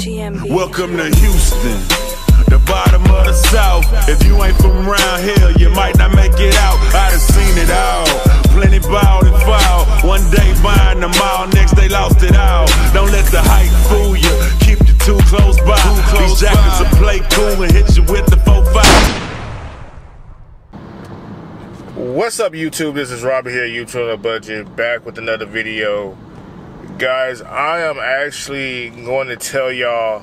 GMB. Welcome to Houston, the bottom of the South. If you ain't from around here, you might not make it out. I done seen it all. Plenty balled and foul. One day buying the mall, next they lost it all. Don't let the hype fool you. Keep you too close by. These jackets will play cool and hit you with the 4-5. What's up YouTube? This is Robert here, YouTube on a budget, back with another video. Guys, I am actually going to tell y'all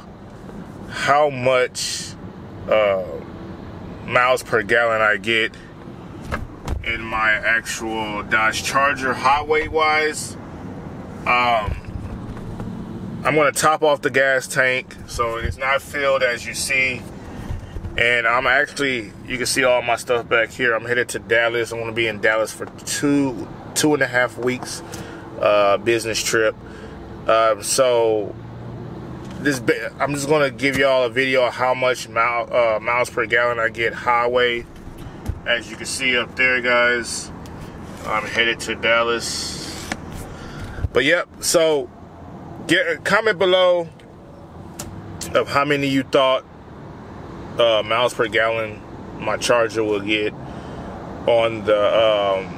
how much uh, miles per gallon I get in my actual Dodge Charger. Highway wise. Um, I'm going to top off the gas tank so it's not filled as you see. And I'm actually you can see all my stuff back here. I'm headed to Dallas. I'm gonna be in Dallas for two two and a half weeks uh, business trip um, so this I'm just gonna give y'all a video of how much mile, uh, miles per gallon I get highway as you can see up there guys I'm headed to Dallas but yep so get comment below of how many you thought uh, miles per gallon my charger will get on the um,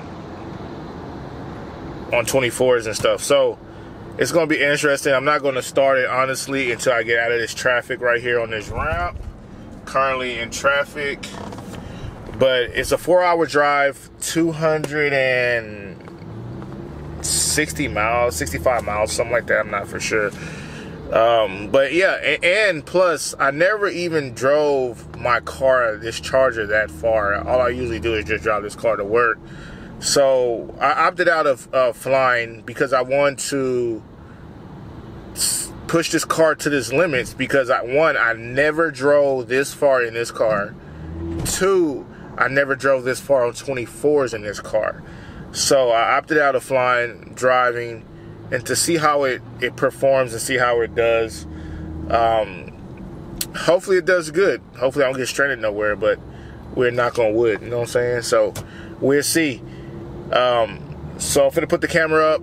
on 24s and stuff. So it's gonna be interesting. I'm not gonna start it honestly until I get out of this traffic right here on this ramp. Currently in traffic, but it's a four-hour drive, 260 miles, 65 miles, something like that. I'm not for sure. Um, but yeah, and, and, plus, I never even drove my car, this Charger, that far. All I usually do is just drive this car to work. So I opted out of uh, flying because I want to push this car to this limits because I one, I never drove this far in this car. Two, I never drove this far on 24s in this car. So I opted out of flying, driving and to see how it, it performs and see how it does. Um, hopefully it does good. Hopefully I don't get stranded nowhere, but we're knock on wood, you know what I'm saying? So we'll see. Um, so I'm gonna put the camera up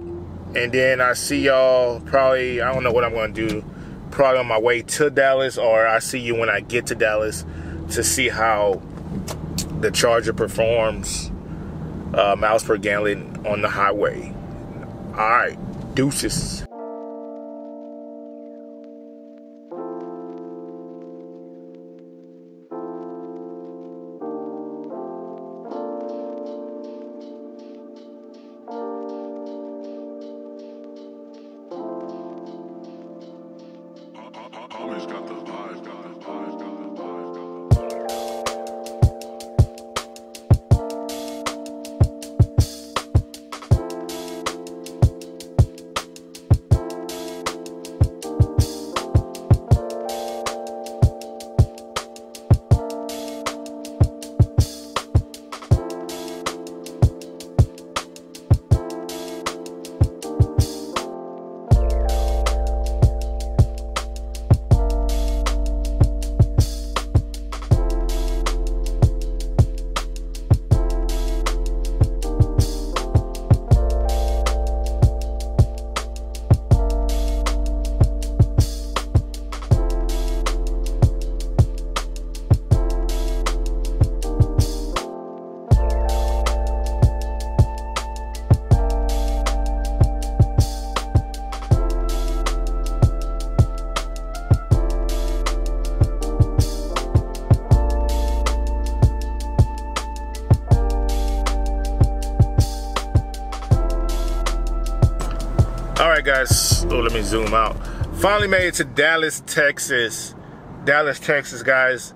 and then I see y'all probably, I don't know what I'm gonna do, probably on my way to Dallas or I see you when I get to Dallas to see how the Charger performs uh, miles per gallon on the highway. All right. Deuces. All right, guys. Oh, let me zoom out. Finally made it to Dallas, Texas. Dallas, Texas, guys.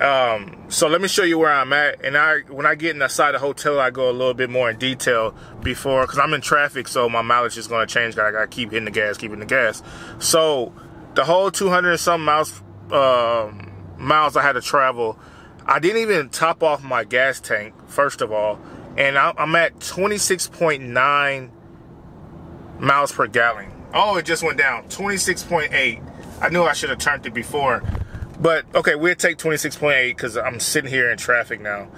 Um, so let me show you where I'm at. And I, when I get inside the hotel, I go a little bit more in detail before, because I'm in traffic, so my mileage is going to change. I got to keep hitting the gas, keeping the gas. So the whole 200 and some miles, uh, miles I had to travel, I didn't even top off my gas tank, first of all. And I'm at 26.9 miles per gallon. Oh, it just went down. 26.8. I knew I should have turned it before. But okay, we'll take 26.8 because I'm sitting here in traffic now.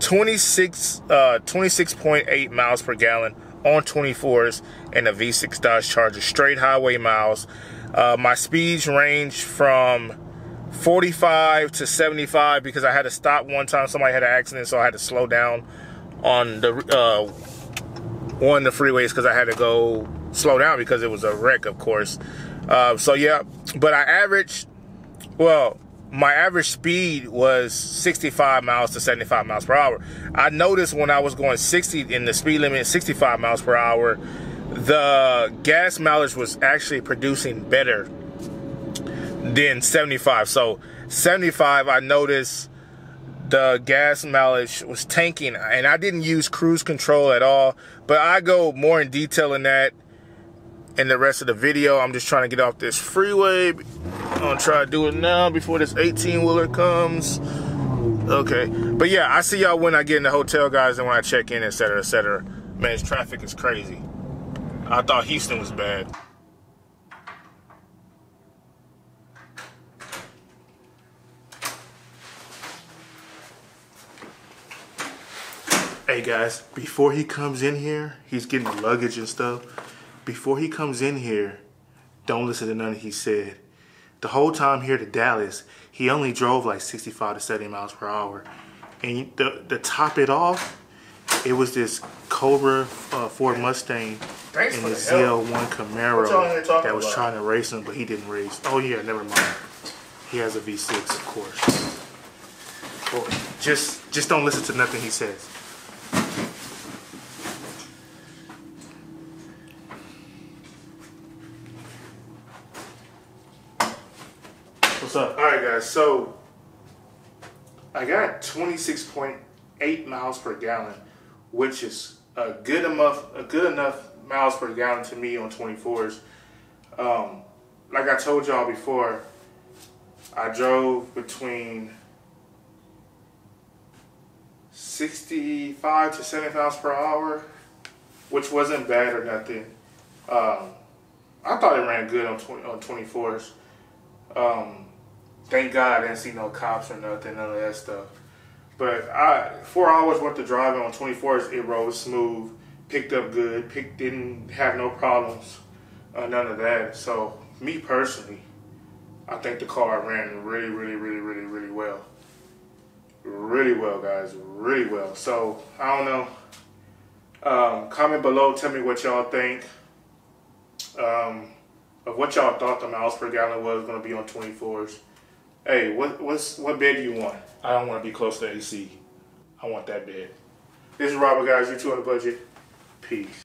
26 uh 26.8 miles per gallon on 24s and a V6 Dodge Charger straight highway miles. Uh, my speeds range from 45 to 75 because I had to stop one time. Somebody had an accident, so I had to slow down on the uh, of the freeways because I had to go slow down because it was a wreck, of course. Uh, so yeah, but I averaged, well, my average speed was 65 miles to 75 miles per hour. I noticed when I was going 60 in the speed limit, 65 miles per hour, the gas mileage was actually producing better than 75. So 75, I noticed the gas mileage was tanking and I didn't use cruise control at all, but I go more in detail in that in the rest of the video. I'm just trying to get off this freeway. I'm gonna try to do it now before this 18 wheeler comes. Okay, but yeah, I see y'all when I get in the hotel, guys, and when I check in, etc., etc. Man, this traffic is crazy. I thought Houston was bad. Hey guys, before he comes in here, he's getting the luggage and stuff. Before he comes in here, don't listen to nothing he said. The whole time here to Dallas, he only drove like 65 to 70 miles per hour. And the, to top it off, it was this Cobra uh, Ford Mustang Thanks and the ZL1 Camaro that was about? trying to race him, but he didn't race. Oh yeah, never mind. He has a V6, of course. Just, just don't listen to nothing he says. What's up? All right, guys. So I got 26.8 miles per gallon, which is a good enough a good enough miles per gallon to me on 24s. Um, like I told y'all before, I drove between 65 to 70 miles per hour, which wasn't bad or nothing. Um, I thought it ran good on 20, on 24s. Um, thank God I didn't see no cops or nothing, none of that stuff. But I four hours worth of driving on 24s, it rode smooth, picked up good, picked didn't have no problems, uh, none of that. So me personally, I think the car ran really, really, really, really, really well. Really well, guys, really well. So I don't know. Um, comment below, tell me what y'all think. Um, of what y'all thought the miles per gallon was going to be on 24s. Hey, what what's what bed do you want? I don't want to be close to AC. I want that bed. This is Robert, guys. YouTube on the budget. Peace.